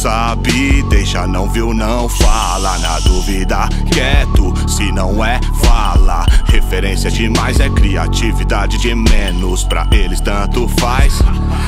Sabe, deixa, não viu, não fala. Na dúvida, quieto, se não é, fala. Referência demais é criatividade de menos. Pra eles tanto faz.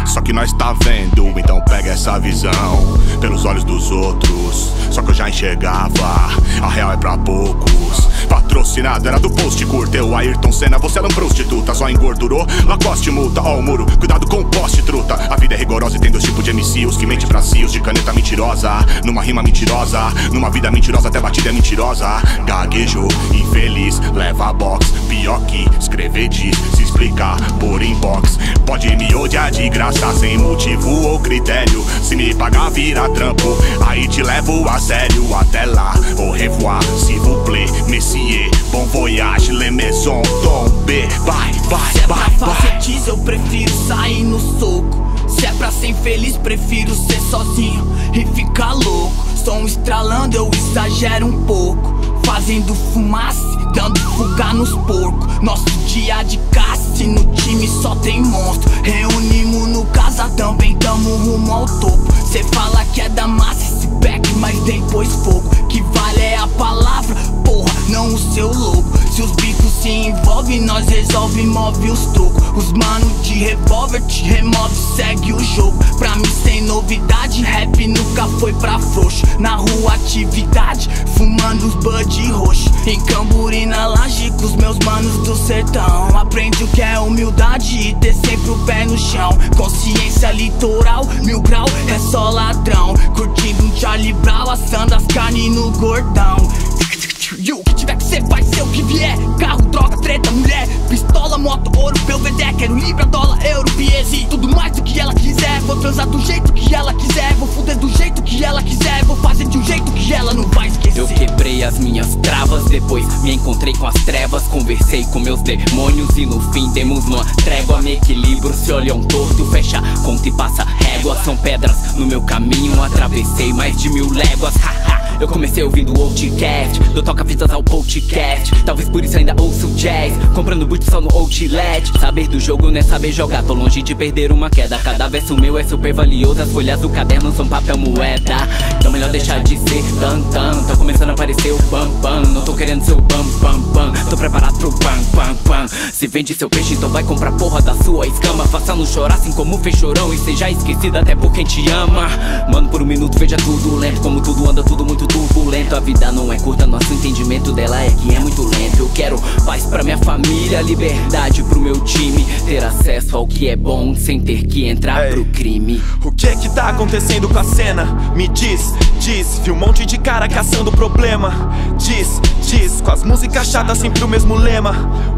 Só que nós tá vendo, então pega essa visão pelos olhos dos outros. Só que eu já enxergava, a real é pra poucos. Patrocinado era do post, curteu Ayrton Senna, você é prostituta, só engordurou. Lacoste multa, ó o muro, cuidado com o poste, truta. A vida é rigorosa e tem dois tipos de MC, os que mente pra si, os de caneta mentirosa. Numa rima mentirosa, numa vida mentirosa, até batida é mentirosa. Gaguejo, infeliz, leva box, pior que escrever diz, se explicar por inbox. Pode me odiar de graça, sem motivo ou critério. Se me pagar, vira trampo, aí te levo a sério. Até lá, au revoir, ser infeliz, prefiro ser sozinho e ficar louco. Som estralando, eu exagero um pouco. Fazendo fumaça, dando fuga nos porcos. Nosso dia de caça, no time só tem monstro. Reunimos no casadão, bem tamo rumo ao topo. Cê fala que é da massa esse back, mas depois fogo. Que vale é a palavra, porra, não o seu louco. Se os bicos se envolvem, nós resolve move os trocos. Os mano de revólver te remove, segue o jogo. Pra mim sem novidade, rap nunca foi pra frouxo. Na rua atividade, fumando os bud roxo. Em Camburi na laje com os meus manos do sertão. Aprende o que é humildade e ter sempre o pé no chão. Consciência litoral, mil grau, é só ladrão. Curtindo um Charlie Brown, assando as carnes no gordão. E o que tiver que ser vai ser o que vier Carro, droga, treta, mulher minhas travas, depois me encontrei com as trevas, conversei com meus demônios e no fim demos uma trégua. Me equilibro, se olham torto, fecha conta e passa régua. São pedras no meu caminho, atravessei mais de mil léguas. haha. Eu comecei ouvindo Outcast, do toca-fitas ao podcast. Talvez por isso ainda ouço jazz, comprando boot só no Outlet. Saber do jogo não é saber jogar, tô longe de perder uma queda. Cada verso meu é super valioso, as folhas do caderno são papel moeda. Então melhor deixar de ser tan tan. Tô começando a aparecer o bam bam, não tô querendo ser o bam bam bam. Tô preparado pro bam bam bam. Se vende seu peixe, então vai comprar porra da sua escama. Faça não chorar assim como fez chorão e seja esquecido até por quem te ama. Mano, por um minuto veja tudo lento, como tudo anda, tudo muito turbulento. A vida não é curta, nosso entendimento dela é que é muito lento. Eu quero paz pra minha família, liberdade pro meu time. Ter acesso ao que é bom sem ter que entrar Ei. pro crime. O que que tá acontecendo com a cena? Me diz, diz, vi um monte de cara caçando problema. Diz, diz, com as músicas chatas sempre o mesmo lema.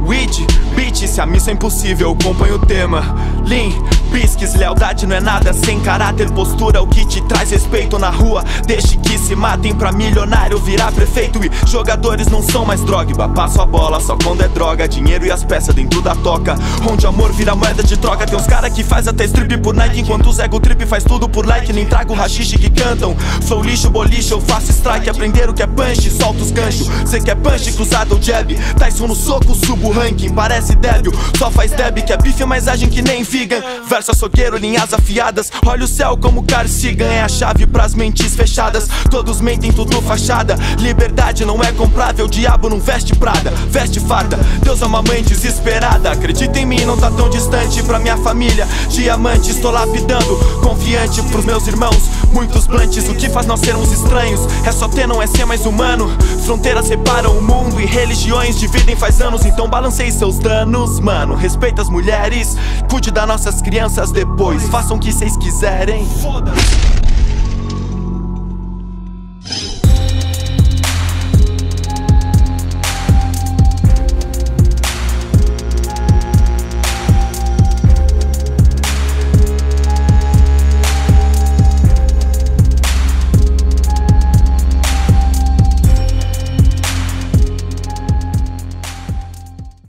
Weed, beat, se a missa é impossível, eu acompanho o tema. Lean, bisques, lealdade não é nada sem caráter, postura, o que te traz respeito na rua. Deixe que se matem pra milionário virar prefeito. E jogadores não são mais drogba, passo a bola só quando é droga. Dinheiro e as peças dentro da toca. Onde amor vira moeda de troca. Tem uns cara que faz até strip por Nike, enquanto os ego trip faz tudo por like. Nem trago rachixe que cantam. Flow lixo, boliche, eu faço strike. Aprender o que é punch, solta os ganchos. Cê quer punch, cruzado ou jab. Tyson no soco, subo o ranking. Parece débil, só faz deb. Que é bife, mas agem que nem vegan. Verso açougueiro, linhas afiadas. Olha o céu como Carcigan é a chave pras mentes fechadas. Todos mentem, tudo fachada. Liberdade não é comprável, diabo não veste prada, veste farda. Deus é uma mãe desesperada. Acredita em mim, não tá tão distante. Pra minha família, diamante, estou lapidando. Confiante pros meus irmãos, muitos plantes. O que faz nós sermos estranhos é só ter, não é ser mais humano. Fronteiras separam o mundo e religiões dividem faz anos. Então balancei seus danos, mano. Respeita as mulheres, cuide das nossas crianças depois. Façam o que vocês quiserem. Foda-se.